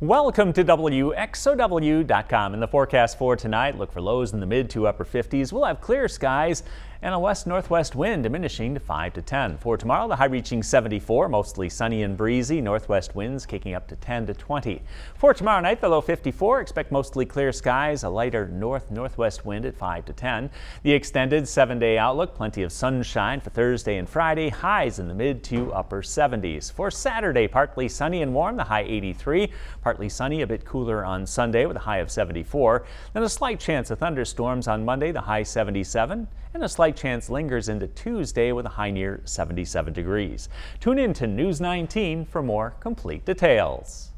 Welcome to WXOW.com. In the forecast for tonight, look for lows in the mid to upper 50s. We'll have clear skies and a west-northwest wind diminishing to 5 to 10. For tomorrow, the high reaching 74, mostly sunny and breezy, northwest winds kicking up to 10 to 20. For tomorrow night, the low 54, expect mostly clear skies, a lighter north-northwest wind at 5 to 10. The extended seven-day outlook, plenty of sunshine for Thursday and Friday, highs in the mid to upper 70s. For Saturday, partly sunny and warm, the high 83, partly sunny, a bit cooler on Sunday with a high of 74. Then a slight chance of thunderstorms on Monday, the high 77, and a slight chance lingers into Tuesday with a high near 77 degrees. Tune in to News 19 for more complete details.